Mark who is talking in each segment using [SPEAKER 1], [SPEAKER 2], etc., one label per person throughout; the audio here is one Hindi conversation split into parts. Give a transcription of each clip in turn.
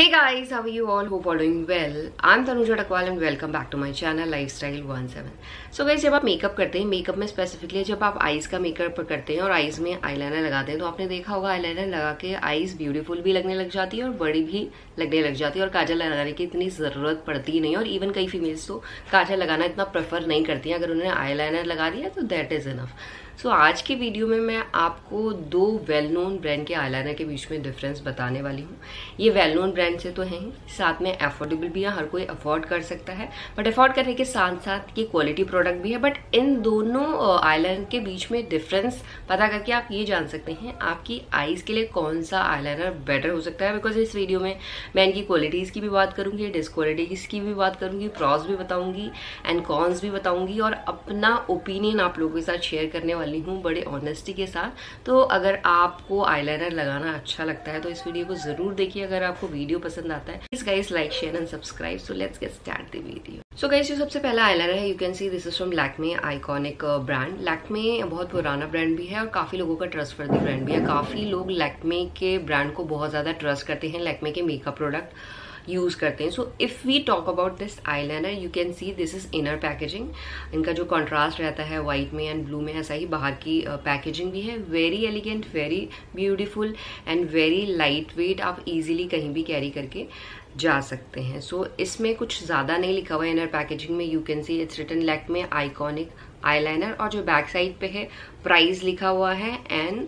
[SPEAKER 1] Hey guys, how are you all? Hope all doing well. I'm Tanuja Takwal and welcome back to my channel Lifestyle 17. So guys, जब आप मेकअप करते हैं मेकअप में स्पेसिफिकली जब आप आईज का मेकअप करते हैं और आईज में आईलाइनर लगाते हैं तो आपने देखा होगा आईलाइनर लगा के आईज ब्यूटीफुल भी लगने लग जाती है और बड़ी भी लगने लग जाती है और काजल लगाने की इतनी ज़रूरत पड़ती ही नहीं और इवन कई फीमेल्स तो काजल लगाना इतना प्रेफर नहीं करती हैं अगर उन्होंने आई लगा दिया तो that is enough so so, आज की वीडियो में मैं आपको दो वेल नोन ब्रांड के आईलाइनर के बीच में डिफरेंस बताने वाली हूँ। ये वेल नोन ब्रांड से तो हैं साथ में अफोर्डेबल भी है हर कोई अफोर्ड कर सकता है। बट अफोर्ड करने के साथ साथ ये क्वालिटी प्रोडक्ट भी है। बट इन दोनों आईलाइनर के बीच में डिफरेंस पता करके आप ये जान सकते हैं आपकी आईज के लिए कौन सा आईलाइनर बेटर हो सकता है। बिकॉज़ इस वीडियो में मैं इनकी क्वालिटीज़ की भी बात करूँगी डिसक्वालिटीज़ की भी बात करूँगी प्रॉस भी बताऊँगी एंड कॉन्स भी बताऊँगी और अपना ओपिनियन आप लोगों के साथ शेयर करने वाली वाली हूँ, बड़े ऑनेस्टी के साथ। तो अगर आपको आईलाइनर लगाना अच्छा लगता है तो इस वीडियो को ज़रूर देखिए अगर आपको वीडियो पसंद आता है। Please guys like share and subscribe so let's get start the video so guys जो सबसे पहला आईलाइनर है। You can see this is from Lakme iconic brand Lakme बहुत पुराना ब्रांड भी है और काफ़ी लोगों का ट्रस्ट फर्दी ब्रांड भी है। काफ़ी लोग लैक्मे के ब्रांड को बहुत ज़्यादा ट्रस्ट करते हैं लैक्मे के मेकअप प्रोडक्ट यूज़ करते हैं. So if we talk about this I eyeliner you can see this is inner packaging इनका जो कॉन्ट्रास्ट रहता है व्हाइट में एंड ब्लू में, ऐसा ही बाहर की पैकेजिंग भी है. Very elegant very beautiful and very light weight आप इजिली कहीं भी कैरी करके जा सकते हैं। सो so, इसमें कुछ ज़्यादा नहीं लिखा हुआ है इनर पैकेजिंग में। You can see it's written Lakme iconic eyeliner और जो बैक साइड पे है प्राइस लिखा हुआ है एंड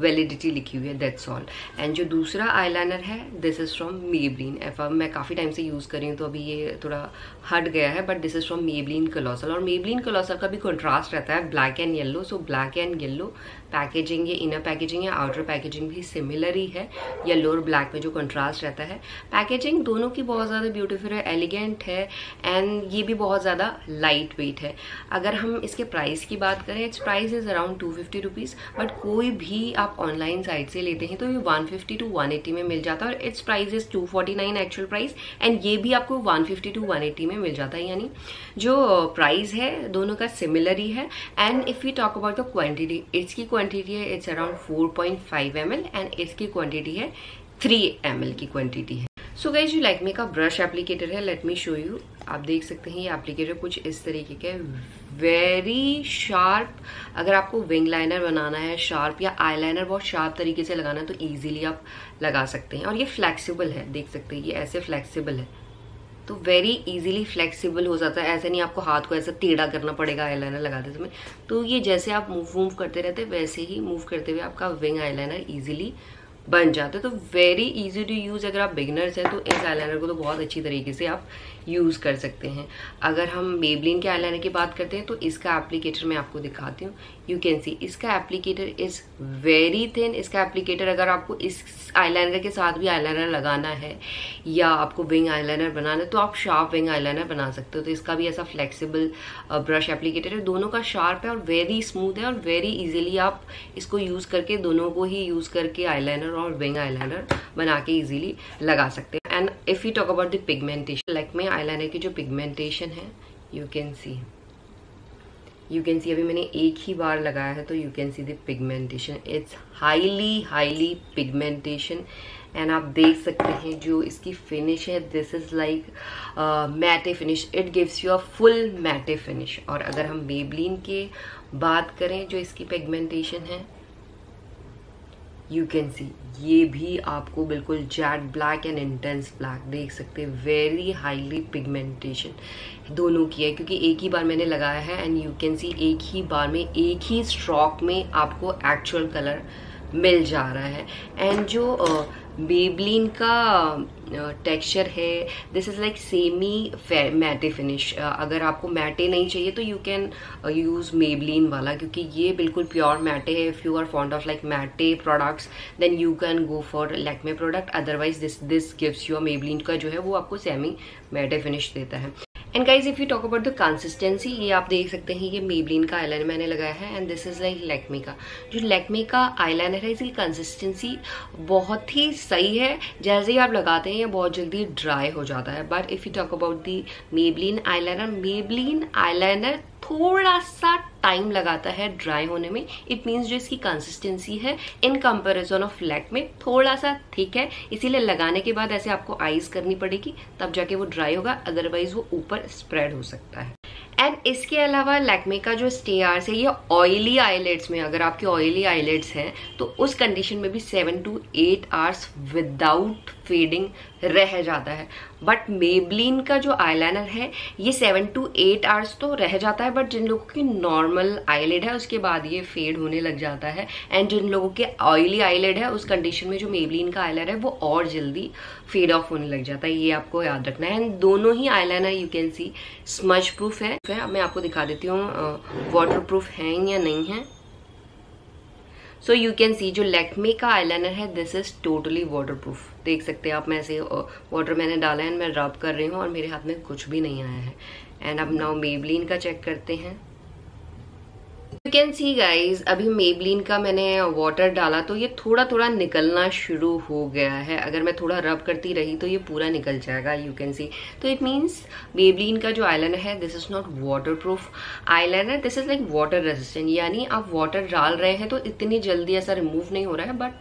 [SPEAKER 1] वैलिडिटी uh, लिखी हुई है दैट्स ऑल एंड जो दूसरा आईलाइनर है दिस इज़ फ्रॉम मेबलिन एफ़ मैं काफ़ी टाइम से यूज़ कर रही हूँ तो अभी ये थोड़ा हट गया है but this is from Maybelline colossal और मेबलिन कलौसल का भी कॉन्ट्रास्ट रहता है black and yellow so black and yellow packaging ये इनर पैकेजिंग या आउटर पैकेजिंग भी सिमिलर ही है। येल्लो और ब्लैक में जो कॉन्ट्रास्ट रहता है। पैकेजिंग दोनों की बहुत ज़्यादा ब्यूटीफुल है एलिगेंट है एंड ये भी बहुत ज़्यादा लाइट वेट है। अगर हम इसके प्राइस की बात करें it's price is around two fifty rupees but कोई भी आप ऑनलाइन साइट से लेते हैं तो ये one fifty to one eighty में मिल जाता है, और it's price is two forty nine actual price and ये भी आपको one fifty to one eighty में मिल जाता है, यानी जो प्राइस है, दोनों का सिमिलर ही है and if you talk about the quantity इसकी क्वान्टिटी है it's around four point five M L and इसकी क्वान्टिटी है थ्री एम की क्वान्टिटी है। सो गई जो लैक्मे का ब्रश एप्लीकेटर है लेट मी शो यू आप देख सकते हैं ये एप्लीकेटर कुछ इस तरीके के वेरी शार्प अगर आपको विंग लाइनर बनाना है शार्प या आई लाइनर बहुत शार्प तरीके से लगाना है तो इजीली आप लगा सकते हैं। और ये फ्लेक्सिबल है, देख सकते हैं, ये ऐसे फ्लेक्सिबल है। तो वेरी इजीली फ्लेक्सिबल हो जाता है। ऐसे नहीं आपको हाथ को ऐसा टेढ़ा करना पड़ेगा आईलाइनर लगाते समय। तो ये जैसे आप मूव मूव करते रहते वैसे ही मूव करते हुए आपका विंग आईलाइनर इजीली बन जाते तो वेरी इजी टू यूज़ अगर आप बिगनर्स हैं तो इस आईलाइनर को तो बहुत अच्छी तरीके से आप यूज़ कर सकते हैं। अगर हम मेबलिन के आईलाइनर की बात करते हैं तो इसका एप्लीकेटर मैं आपको दिखाती हूँ। यू कैन सी इसका एप्लीकेटर इज़ वेरी थिन इसका एप्लीकेटर अगर आपको इस आईलाइनर के साथ भी आईलाइनर लगाना है, या आपको विंग आईलाइनर बनाना है तो आप शार्प विंग आईलाइनर बना सकते हो। तो इसका भी ऐसा फ्लेक्सिबल ब्रश एप्लीकेटर है। दोनों का शार्प है और वेरी स्मूथ है और वेरी इजीली आप इसको यूज़ करके दोनों को ही यूज़ करके आईलाइनर और विंग आईलाइनर बना के इजीली लगा सकते हैं। And if you talk about the pigmentation like में आईलाइनर की जो पिगमेंटेशन है you can see you can see अभी मैंने एक ही बार लगाया है तो you can see the pigmentation it's highly highly pigmentation and आप देख सकते हैं जो इसकी फिनिश है this is like matte finish it gives you a full matte finish और अगर हम बेबलिन के बात करें, जो इसकी पिगमेंटेशन है यू कैन सी ये भी आपको बिल्कुल jet black and intense black देख सकते हैं। वेरी हाईली पिगमेंटेशन दोनों की है, क्योंकि एक ही बार मैंने लगाया है एंड यू कैन सी एक ही बार में, एक ही स्ट्रॉक में आपको एक्चुअल कलर मिल जा रहा है। एंड जो बेबलिन का टेक्सचर है this is like semi matte finish अगर आपको मैटे नहीं चाहिए तो यू कैन यूज़ मेबलिन वाला, क्योंकि ये बिल्कुल प्योर मैटे है। If you are fond of like matte products then you can go for Lakme product otherwise this this gives you Maybelline का जो है, वो आपको सेमी मैटे फिनिश देता है। And guys if you talk about the consistency ये आप देख सकते हैं ये मेबलिन का आईलाइनर मैंने लगाया है and this is like Lakme का। जो लेकमी का आईलाइनर है, इसकी कंसिस्टेंसी बहुत ही सही है। जैसे ही आप लगाते हैं, ये बहुत जल्दी ड्राई हो जाता है। But if you talk about the Maybelline eyeliner Maybelline eyeliner थोड़ा सा टाइम लगाता है ड्राई होने में। इट मीन्स जो इसकी कंसिस्टेंसी है इन कंपेरिजन ऑफ़ लैक में थोड़ा सा ठीक है। इसीलिए लगाने के बाद ऐसे आपको आइस करनी पड़ेगी, तब जाके वो ड्राई होगा अदरवाइज़ वो ऊपर स्प्रेड हो सकता है। एंड इसके अलावा लैक्मे का जो स्टे आर्स है, ये ऑयली आईलेट्स में, अगर आपके ऑयली आईलेट्स हैं तो उस कंडीशन में भी seven to eight hours without fading रह जाता है। बट मेबलिन का जो आईलाइनर है, ये सेवन टू एट आवर्स तो रह जाता है बट जिन लोगों की नॉर्मल आईलेड है, उसके बाद ये फेड होने लग जाता है। एंड जिन लोगों के ऑयली आईलेड है, उस कंडीशन में जो मेबलिन का आईलाइनर है, वो और जल्दी फेड ऑफ़ होने लग जाता है। ये आपको याद रखना है। एंड दोनों ही eyeliner you can see smudge proof है। मैं आपको दिखा देती हूँ वाटर प्रूफ है या नहीं है। सो यू कैन सी जो लेकमे का आईलाइनर है this is totally water proof देख सकते हैं आप, मैं ऐसे वाटर मैंने डाला है, मैं रब कर रही हूँ और मेरे हाथ में कुछ भी नहीं आया है। एंड अब नाउ मेबलिन का चेक करते हैं। यू कैन सी गाइज़ अभी मेबलिन का मैंने वाटर डाला तो ये थोड़ा थोड़ा निकलना शुरू हो गया है। अगर मैं थोड़ा रब करती रही तो ये पूरा निकल जाएगा यू कैन सी तो इट मीन्स मेबलिन का जो आईलाइनर है this is not waterproof eyeliner this is like water resistant यानी आप वाटर डाल रहे हैं तो इतनी जल्दी ऐसा रिमूव नहीं हो रहा है बट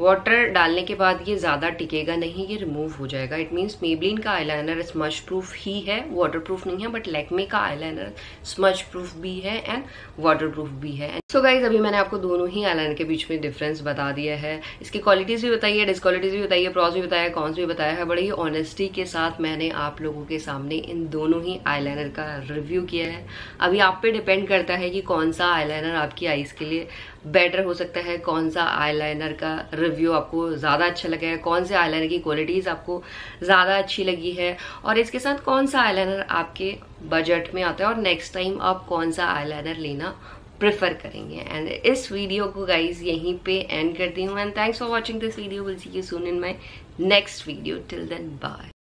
[SPEAKER 1] वाटर डालने के बाद ये ज़्यादा टिकेगा नहीं, ये रिमूव हो जाएगा। इट मीन्स मेबलिन का आईलाइनर स्मच प्रूफ ही है वाटर प्रूफ नहीं है बट लेकमे का आईलाइनर स्मच प्रूफ भी है एंड वाटर प्रूफ भी है। सो so गाइज़ अभी मैंने आपको दोनों ही आईलाइनर के बीच में डिफरेंस बता दिया है। इसकी क्वालिटीज भी बताई है डिसक्वालिटीज भी बताई है प्रॉस भी बताया कॉन्स भी बताया है, बड़ी ही ऑनेस्टी के साथ मैंने आप लोगों के सामने इन दोनों ही आईलाइनर का रिव्यू किया है। अभी आप पे डिपेंड करता है कि कौन सा आईलाइनर आपकी आईज के लिए बेटर हो सकता है? कौन सा आईलाइनर का रिव्यू आपको ज़्यादा अच्छा लगा है? कौन से आईलाइनर की क्वालिटीज़ आपको ज़्यादा अच्छी लगी है? और इसके साथ कौन सा आईलाइनर आपके बजट में आता है? और नेक्स्ट टाइम आप कौन सा आईलाइनर लेना प्रेफर करेंगे? एंड इस वीडियो को गाइज़ यहीं पे एंड करती हूँ। And thanks for watching this video will see you soon in my next video till then bye